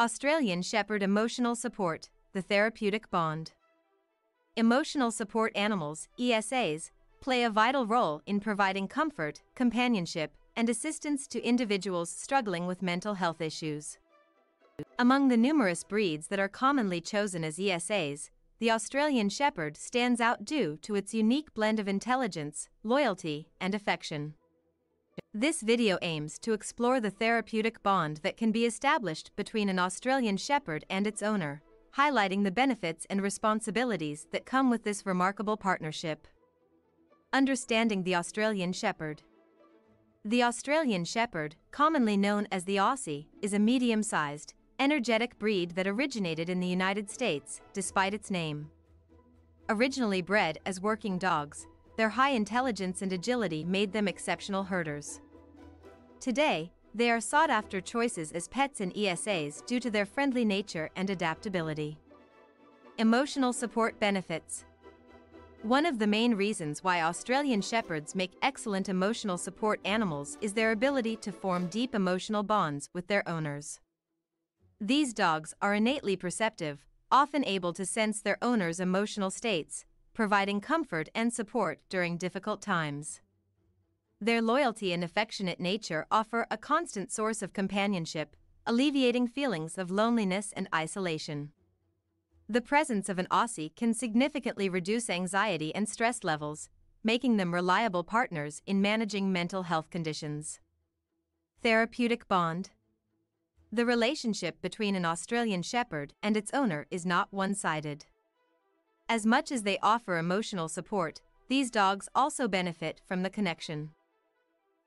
Australian Shepherd Emotional Support, the Therapeutic Bond. Emotional support animals, ESAs, play a vital role in providing comfort, companionship, and assistance to individuals struggling with mental health issues. Among the numerous breeds that are commonly chosen as ESAs, the Australian Shepherd stands out due to its unique blend of intelligence, loyalty, and affection. This video aims to explore the therapeutic bond that can be established between an Australian Shepherd and its owner, highlighting the benefits and responsibilities that come with this remarkable partnership. Understanding the Australian Shepherd The Australian Shepherd, commonly known as the Aussie, is a medium-sized, energetic breed that originated in the United States, despite its name. Originally bred as working dogs, their high intelligence and agility made them exceptional herders. Today, they are sought after choices as pets and ESAs due to their friendly nature and adaptability. Emotional support benefits. One of the main reasons why Australian Shepherds make excellent emotional support animals is their ability to form deep emotional bonds with their owners. These dogs are innately perceptive, often able to sense their owner's emotional states, providing comfort and support during difficult times. Their loyalty and affectionate nature offer a constant source of companionship, alleviating feelings of loneliness and isolation. The presence of an Aussie can significantly reduce anxiety and stress levels, making them reliable partners in managing mental health conditions. Therapeutic Bond the relationship between an Australian Shepherd and its owner is not one-sided. As much as they offer emotional support, these dogs also benefit from the connection.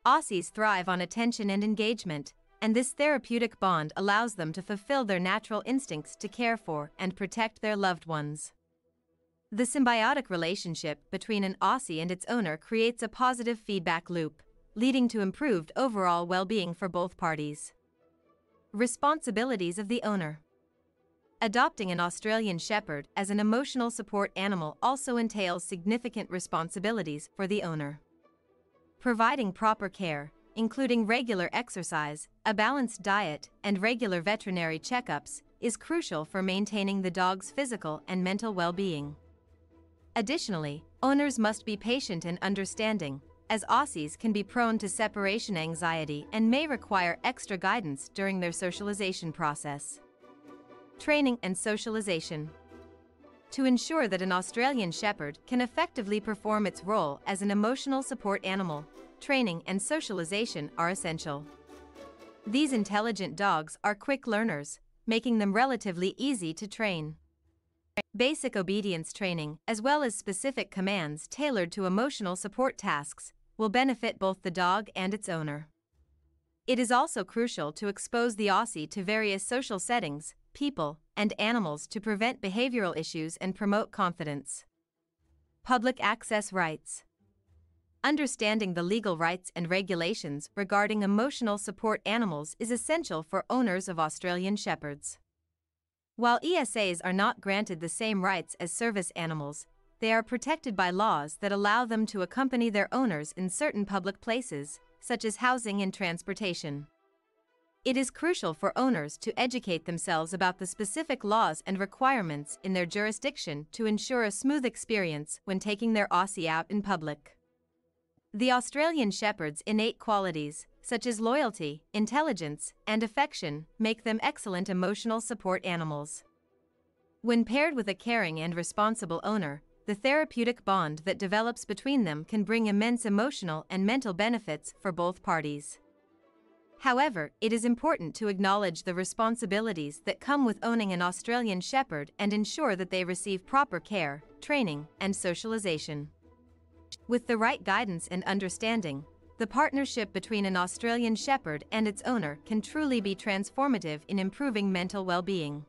Aussies thrive on attention and engagement, and this therapeutic bond allows them to fulfill their natural instincts to care for and protect their loved ones. The symbiotic relationship between an Aussie and its owner creates a positive feedback loop, leading to improved overall well-being for both parties. Responsibilities of the owner. Adopting an Australian Shepherd as an emotional support animal also entails significant responsibilities for the owner. Providing proper care, including regular exercise, a balanced diet, and regular veterinary checkups, is crucial for maintaining the dog's physical and mental well-being. Additionally, owners must be patient and understanding, as Aussies can be prone to separation anxiety and may require extra guidance during their socialization process. Training and socialization. To ensure that an Australian Shepherd can effectively perform its role as an emotional support animal, training and socialization are essential. These intelligent dogs are quick learners, making them relatively easy to train. Basic obedience training, as well as specific commands tailored to emotional support tasks, will benefit both the dog and its owner. It is also crucial to expose the Aussie to various social settings, people, and animals to prevent behavioral issues and promote confidence. Public access rights. Understanding the legal rights and regulations regarding emotional support animals is essential for owners of Australian Shepherds. While ESAs are not granted the same rights as service animals, they are protected by laws that allow them to accompany their owners in certain public places, such as housing and transportation. It is crucial for owners to educate themselves about the specific laws and requirements in their jurisdiction to ensure a smooth experience when taking their Aussie out in public. The Australian Shepherd's innate qualities, such as loyalty, intelligence, and affection, make them excellent emotional support animals. When paired with a caring and responsible owner, the therapeutic bond that develops between them can bring immense emotional and mental benefits for both parties. However, it is important to acknowledge the responsibilities that come with owning an Australian Shepherd and ensure that they receive proper care, training, and socialization. With the right guidance and understanding, the partnership between an Australian Shepherd and its owner can truly be transformative in improving mental well-being.